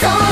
So